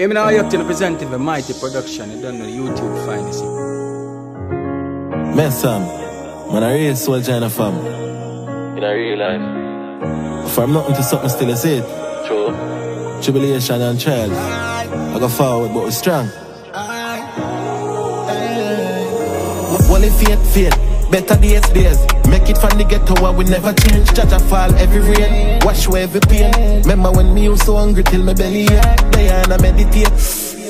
Even now you have to present it Mighty Production, you don't know the YouTube finest. Man, Sam, man, I real soldier in a fam. In a real life. From nothing to something still is it. True. Tribulation and trials. I go forward, but we strong. Well, if faith, faith, better days, days. Make it from the ghetto where we never change. Judge a fall every rain, wash away every pain. Remember when me was so hungry till my belly ache. They and I meditate.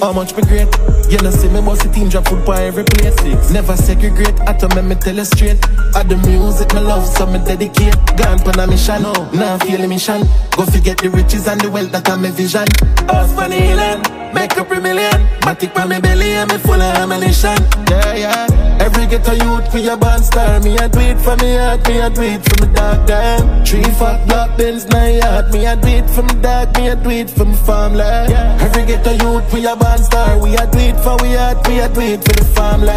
How much me great? You know see me boss the team drop football every place. Never segregate, I tell me me tell you straight. At the music me love, so me dedicate. Gone on a mission, now feel the mission. Go forget the riches and the wealth that I'm a vision. House for the healing, make up a million. Matic on me belly and me full of ammunition. Yeah, yeah. Every ghetto youth for your band star Me a do it for me heart, me a do it for me dog damn Three fat black Benz, nine yard Me a do it for me dog, me a do it for me family. Every ghetto youth for your band star We a do it for we heart, we a do it for the family.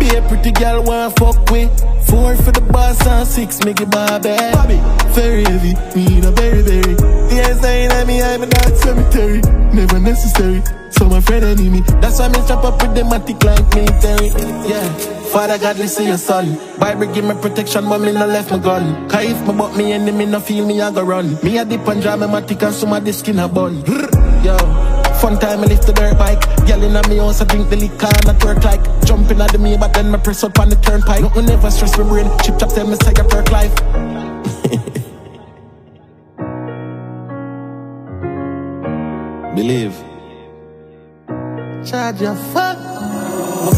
Be a pretty girl, want fuck with Four for the boss and six make it Bobby. Bobby. Very heavy, me a very very. Yes, I ain't me, I'm a dark cemetery. Never necessary so my friend enemy That's why me chop up with the matic like military Yeah Father God, listen your son. Bible give me protection, but me no left my gun. Cause if me but me enemy no feel me, I go run. Me a dip and draw me matic and some of the skin a bun. Yo. Fun time, I lift the dirt bike. Girl in me house, I drink the liquor and I twerk like. Jumping at the me, but then me press up on the turnpike. Nothing never stress my brain. Chip chop tell me say I perk life. Believe Charge your fuck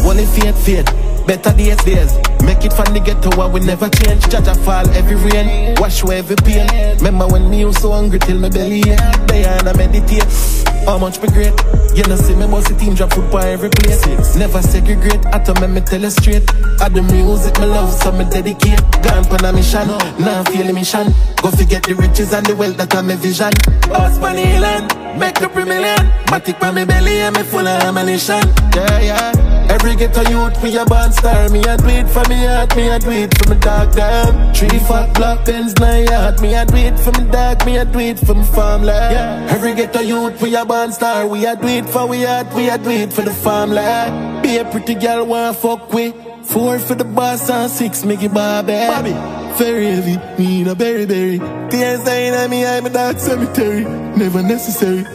Only faith, faith Better days, days. Make it from the ghetto where we never change. Judge fall every rain, wash away every pain. Remember when me was so hungry till my belly ache. They and I meditate. How much me great? You know see me boss the team drop football every place. Never segregate. I tell me me tell you straight. I the music me love, so me dedicate. Gone on a mission, now feel the mission. Go forget the riches and the wealth that I'm a vision. Boss money land, make a million. Matic on me belly and me full of ammunition. Yeah, yeah. Every ghetto youth, me a band star Me a do it for me heart, me a do it for me dog damn Three fat black Benz, nine yard Me a do it for me dog, me a do it for me family. Yeah. Every ghetto youth, we a band star We a do it for we heart, we a do it for the family. Be a pretty girl, want fuck with Four for the boss and six make it Bobby Bobby Very heavy, me a berry berry. Tears ain't on me, I'm a dark cemetery. Never necessary